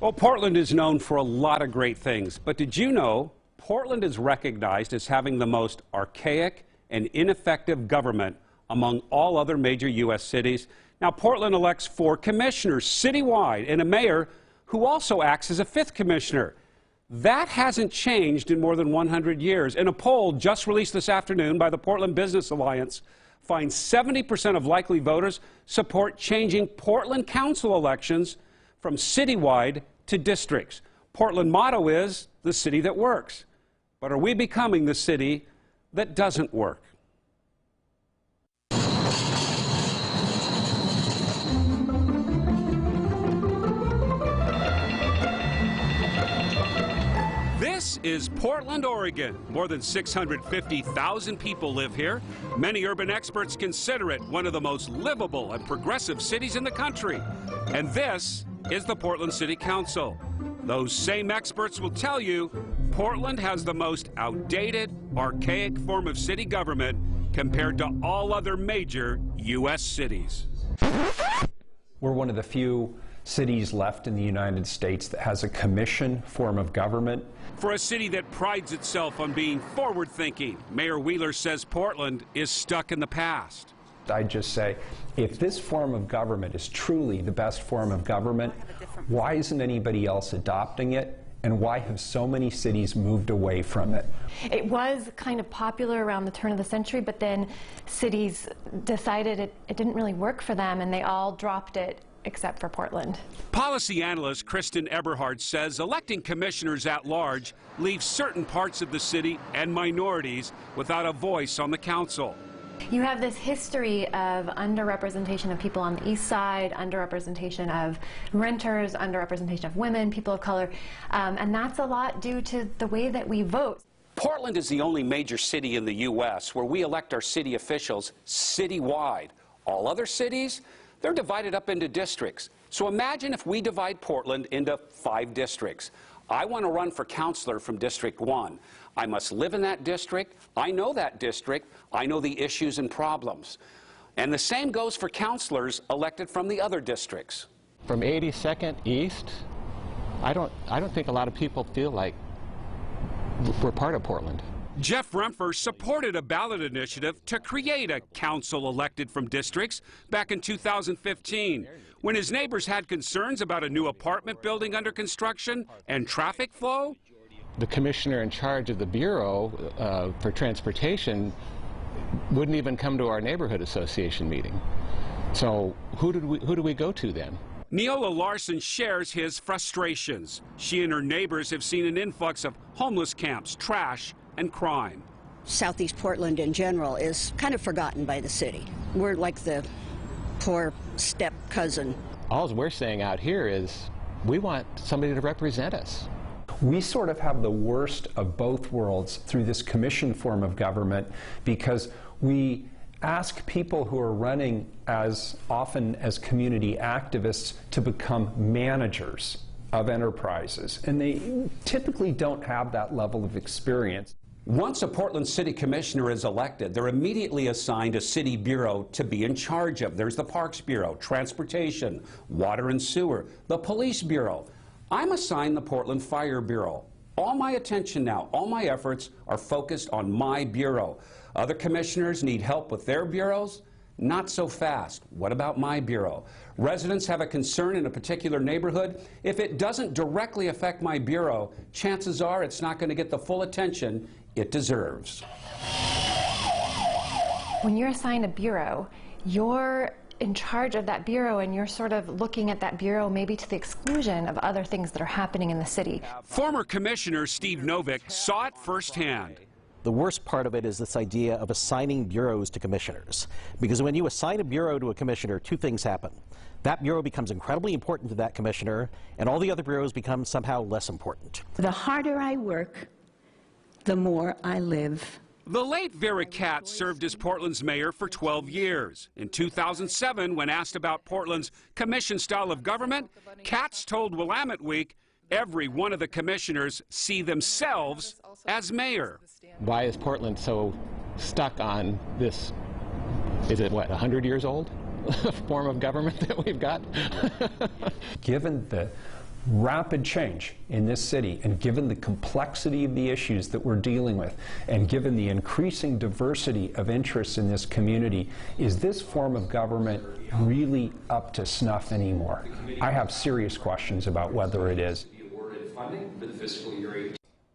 Well, Portland is known for a lot of great things, but did you know Portland is recognized as having the most archaic and ineffective government among all other major U.S. cities? Now, Portland elects four commissioners citywide and a mayor who also acts as a fifth commissioner. That hasn't changed in more than 100 years. In a poll just released this afternoon by the Portland Business Alliance, finds 70% of likely voters support changing Portland council elections from citywide to districts. Portland motto is the city that works. But are we becoming the city that doesn't work? This is Portland, Oregon. More than 650,000 people live here. Many urban experts consider it one of the most livable and progressive cities in the country. And this is the Portland City Council. Those same experts will tell you Portland has the most outdated, archaic form of city government compared to all other major U.S. cities. We're one of the few cities left in the United States that has a commission form of government. For a city that prides itself on being forward thinking, Mayor Wheeler says Portland is stuck in the past. I just say, if this form of government is truly the best form of government, why isn't anybody else adopting it? And why have so many cities moved away from it? It was kind of popular around the turn of the century, but then cities decided it, it didn't really work for them and they all dropped it except for Portland. Policy analyst Kristen Eberhard says electing commissioners at large leaves certain parts of the city and minorities without a voice on the council. You have this history of underrepresentation of people on the east side, underrepresentation of renters, underrepresentation of women, people of color, um, and that's a lot due to the way that we vote. Portland is the only major city in the U.S. where we elect our city officials citywide. All other cities, they're divided up into districts. So imagine if we divide Portland into five districts. I want to run for councilor from District 1. I must live in that district. I know that district. I know the issues and problems. And the same goes for councilors elected from the other districts. From 82nd East, I don't, I don't think a lot of people feel like we're part of Portland. Jeff Rempher supported a ballot initiative to create a council elected from districts back in 2015 when his neighbors had concerns about a new apartment building under construction and traffic flow. The commissioner in charge of the Bureau uh, for Transportation wouldn't even come to our neighborhood association meeting. So who did we, who do we go to then? Neola Larson shares his frustrations. She and her neighbors have seen an influx of homeless camps, trash, and crime. Southeast Portland in general is kind of forgotten by the city. We're like the poor step cousin. All we're saying out here is we want somebody to represent us. We sort of have the worst of both worlds through this commission form of government because we ask people who are running as often as community activists to become managers of enterprises, and they typically don't have that level of experience. Once a Portland City Commissioner is elected, they're immediately assigned a city bureau to be in charge of. There's the Parks Bureau, Transportation, Water and Sewer, the Police Bureau. I'm assigned the Portland Fire Bureau. All my attention now, all my efforts are focused on my bureau. Other commissioners need help with their bureaus. Not so fast. What about my bureau? Residents have a concern in a particular neighborhood. If it doesn't directly affect my bureau, chances are it's not going to get the full attention it deserves. When you're assigned a bureau, you're in charge of that bureau and you're sort of looking at that bureau maybe to the exclusion of other things that are happening in the city. Former Commissioner Steve Novick saw it firsthand. The worst part of it is this idea of assigning bureaus to commissioners. Because when you assign a bureau to a commissioner, two things happen. That bureau becomes incredibly important to that commissioner, and all the other bureaus become somehow less important. The harder I work, the more I live. The late Vera Katz served as Portland's mayor for 12 years. In 2007, when asked about Portland's commission style of government, Katz told Willamette Week every one of the commissioners see themselves as mayor. Why is Portland so stuck on this, is it what, 100 years old form of government that we've got? Given the rapid change in this city, and given the complexity of the issues that we're dealing with, and given the increasing diversity of interests in this community, is this form of government really up to snuff anymore? I have serious questions about whether it is.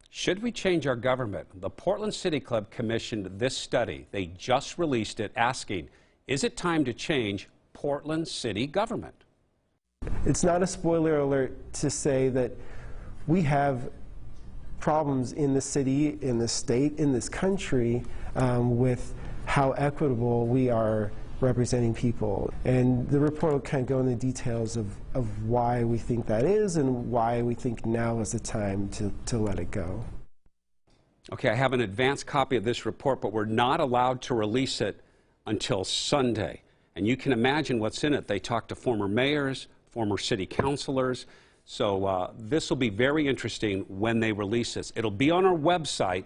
Should we change our government? The Portland City Club commissioned this study. They just released it asking, is it time to change Portland city government? It's not a spoiler alert to say that we have problems in the city, in the state, in this country um, with how equitable we are representing people. And the report will kind of go into details of, of why we think that is and why we think now is the time to, to let it go. Okay, I have an advanced copy of this report, but we're not allowed to release it until Sunday. And you can imagine what's in it. They talk to former mayors, former city councilors. So uh, this will be very interesting when they release this. It'll be on our website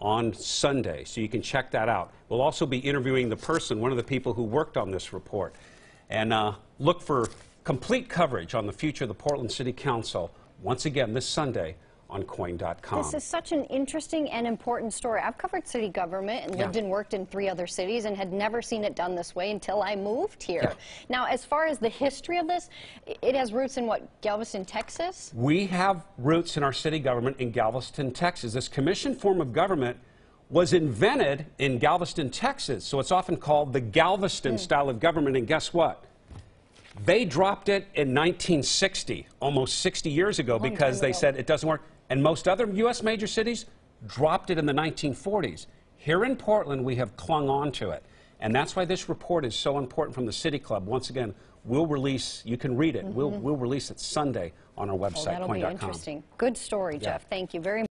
on Sunday, so you can check that out. We'll also be interviewing the person, one of the people who worked on this report. And uh, look for complete coverage on the future of the Portland City Council once again this Sunday on koin.com. This is such an interesting and important story. I've covered city government and lived Yeah. and worked in three other cities and had never seen it done this way until I moved here. Yeah. Now, as far as the history of this, it has roots in what, Galveston, Texas? We have roots in our city government in Galveston, Texas. This commission form of government was invented in Galveston, Texas, so it's often called the Galveston hmm. style of government. And guess what? They dropped it in 1960, almost 60 years ago, because they said it doesn't work. And most other U.S. major cities dropped it in the 1940s. Here in Portland, we have clung on to it. And that's why this report is so important from the City Club. Once again, we'll release, you can read it. We'll, mm-hmm. we'll release it Sunday on our Oh, website, that'll be interesting. Good story, Jeff. Thank you very much.